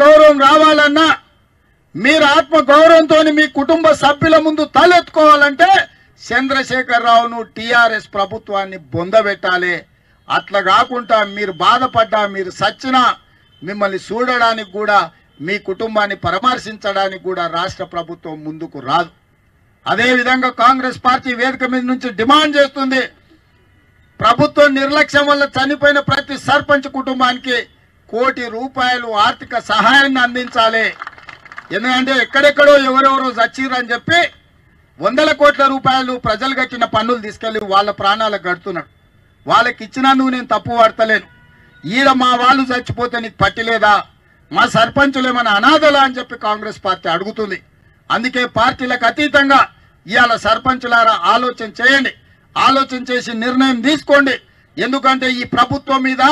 గౌరవం రావాలన్నా మీరు ఆత్మ గౌరవంతో మీ కుటుంబ సభ్యుల ముందు తలెత్తుకోవాలంటే చంద్రశేఖర్ రావును టిఆర్ఎస్ ప్రభుత్వాన్ని బొందబెట్టాలి. అట్లా కాకుండా మీరు బాధపడ్డా మీరు సచ్చినా మిమ్మల్ని చూడడానికి కూడా మీ కుటుంబాన్ని పరామర్శించడానికి కూడా రాష్ట్ర ప్రభుత్వం ముందుకు రాదు. అదేవిధంగా కాంగ్రెస్ పార్టీ వేదిక మీద నుంచి డిమాండ్ చేస్తుంది. ప్రభుత్వం నిర్లక్ష్యం వల్ల చనిపోయిన ప్రతి సర్పంచ్ కుటుంబానికి కోటి రూపాయలు ఆర్థిక సహాయాన్ని అందించాలి. ఎందుకంటే ఎక్కడెక్కడో ఎవరెవరో చచ్చిరని చెప్పి వందల కోట్ల రూపాయలు ప్రజలు కట్టిన పన్నులు తీసుకెళ్ళి వాళ్ళ ప్రాణాలకు కడుతున్నాడు. వాళ్ళకి ఇచ్చినందుకు నేను తప్పు పడతలేను. ఈడ మా వాళ్ళు చచ్చిపోతే నీకు పట్టిలేదా? మా సర్పంచులు ఏమైనా అనాథలా అని చెప్పి కాంగ్రెస్ పార్టీ అడుగుతుంది. అందుకే పార్టీలకు అతీతంగా ఇవాళ సర్పంచులారా ఆలోచన చేయండి. ఆలోచన చేసి నిర్ణయం తీసుకోండి. ఎందుకంటే ఈ ప్రభుత్వం మీద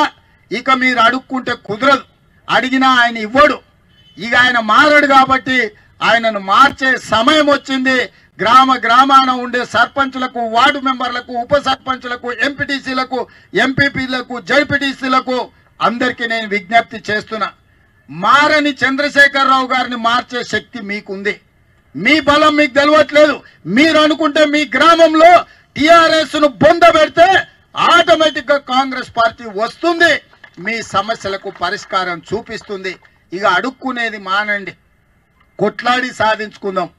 ఇక మీరు అడుక్కుంటే కుదరదు. అడిగినా ఆయన ఇవ్వడు. ఇక ఆయన మారడు కాబట్టి ఆయనను మార్చే సమయం వచ్చింది. గ్రామ గ్రామాన ఉండే సర్పంచులకు వార్డు మెంబర్లకు ఉప సర్పంచులకు ఎంపీటీసీలకు ఎంపీపీలకు జడ్పీటీసీలకు అందరికీ నేను విజ్ఞప్తి చేస్తున్నా. మారని చంద్రశేఖరరావు గారిని మార్చే శక్తి మీకుంది. మీ బలం మీకు తెలియట్లేదు మీరు అనుకుంటే మీ గ్రామంలో టిఆర్ఎస్ను బొంద పెడితే ఆటోమేటిక్గా కాంగ్రెస్ పార్టీ వస్తుంది. మీ సమస్యలకు పరిష్కారం చూపిస్తుంది. ఇక అడుక్కునేది మానండి. కొట్లాడి సాధించుకుందాం.